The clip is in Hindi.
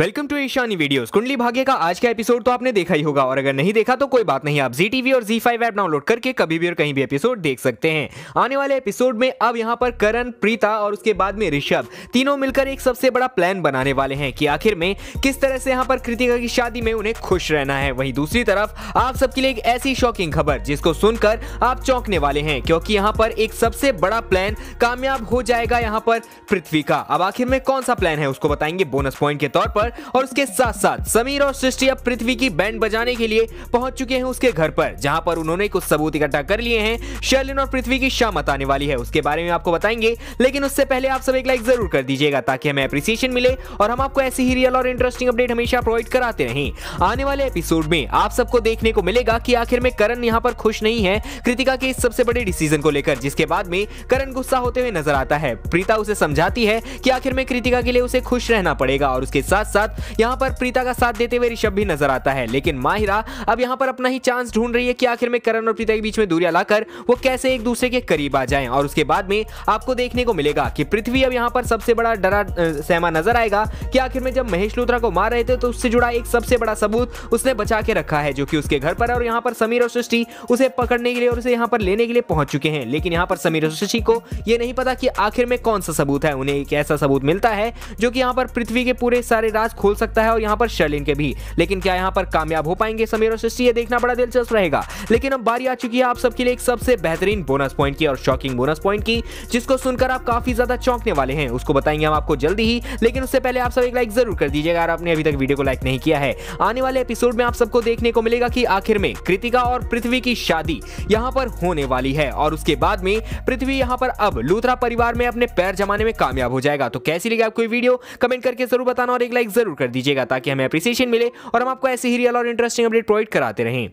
Welcome to Ishani videos. Kundali Bhagya का आज का एपिसोड तो आपने देखा ही होगा, और अगर नहीं देखा तो कोई बात नहीं। आप जी टीवी और जी फाइव ऐप डाउनलोड करके कभी भी और कहीं भी एपिसोड देख सकते हैं। आने वाले एपिसोड में अब यहाँ पर करण, प्रीता और उसके बाद में ऋषभ, तीनों मिलकर एक सबसे बड़ा प्लान बनाने वाले हैं कि आखिर में किस तरह से यहाँ पर कृतिका की शादी में उन्हें खुश रहना है। वहीं दूसरी तरफ़ आप सबके लिए एक ऐसी शॉकिंग खबर, जिसको सुनकर आप चौंकने वाले हैं, क्योंकि यहाँ पर एक सबसे बड़ा प्लान कामयाब हो जाएगा यहाँ पर पृथ्वी का। अब आखिर में कौन सा प्लान है, उसको बताएँगे बोनस पॉइंट के तौर पर। पर और उसके साथ साथ समीर और सृष्टि अब पृथ्वी की बैंड बजाने के लिए पहुँच चुके हैं उसके घर पर, जहाँ पर उन्होंने कुछ सबूत इकट्ठा कर लिए हैं। शर्लिन और पृथ्वी की शामत आने वाली है, उसके बारे में आपको बताएँगे, लेकिन उससे पहले आप सब एक लाइक ज़रूर कर दीजिएगा, ताकि हमें अप्रिसिएशन मिले और हम आपको ऐसी ही रियल और इंटरेस्टिंग अपडेट हमेशा प्रोवाइड कराते रहें। आने वाले एपिसोड में आप सबको देखने को मिलेगा कि आखिर में करण यहाँ पर खुश नहीं है, कृतिका के इस सबसे बड़े डिसीज़न को लेकर, जिसके बाद में करण गुस्सा होते हुए नज़र आता है। प्रीता उसे समझाती है कि आखिर में कृतिका के लिए उसे खुश रहना पड़ेगा और उसके साथ साथ यहाँ पर प्रीता का साथ देते हुए ऋषभ भी नज़र आता है। लेकिन माहिरा अब यहाँ पर अपना ही चांस ढूंढ रही है कि आखिर में करण और प्रीता के बीच में दूरिया लाकर वो कैसे एक दूसरे के करीब आ जाएँ। और उसके बाद में आपको देखने को मिलेगा कि पृथ्वी अब यहाँ पर सबसे बड़ा डरा सहमा नज़र आएगा कि आखिर में जब महेश लूथरा को मार रहे थे तो उससे जुड़ा एक सबसे बड़ा सबूत उसने बचा के रखा है, जो कि उसके घर पर और यहाँ पर समीर और सृष्टि उसे पकड़ने के लिए और उसे यहाँ पर लेने के लिए पहुँच चुके हैं। लेकिन यहाँ पर समीर सृष्टि को ये नहीं पता कि आखिर में कौन सा सबूत है। उन्हें एक ऐसा सबूत मिलता है जो कि यहाँ पर पृथ्वी के पूरे सारे राज खोल सकता है और यहाँ पर शर्लिन के भी। लेकिन क्या यहाँ पर कामयाब हो पाएँगे समीर और सृष्टि? ये देखना बड़ा दिलचस्प रहेगा। लेकिन अब बारी आ चुकी है आप सबके लिए एक सबसे बेहतरीन बोनस पॉइंट की और शॉकिंग बोनस पॉइंट की, जिसको सुनकर आप काफ़ी ज़्यादा चौंकने वाले हैं। उसको बताएँगे हम आपको जल्दी ही, लेकिन उससे पहले आप सब एक लाइक ज़रूर कर दीजिएगा अगर आपने अभी तक वीडियो को लाइक नहीं किया है। आने वाले एपिसोड में आप सबको देखने को मिलेगा कि आखिर में कृतिका और पृथ्वी की शादी यहाँ पर होने वाली है और उसके बाद में पृथ्वी यहाँ पर अब लूथरा परिवार में अपने पैर जमाने में कामयाब हो जाएगा। तो कैसी लगी आपको वीडियो कमेंट करके ज़रूर बताना और एक लाइक ज़रूर कर दीजिएगा ताकि हमें अप्रिसिएशन मिले और हम आपको ऐसे ही रियल और इंटरेस्टिंग अपडेट प्रोवाइड कराते रहें।